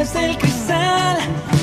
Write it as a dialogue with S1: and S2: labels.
S1: través del cristal.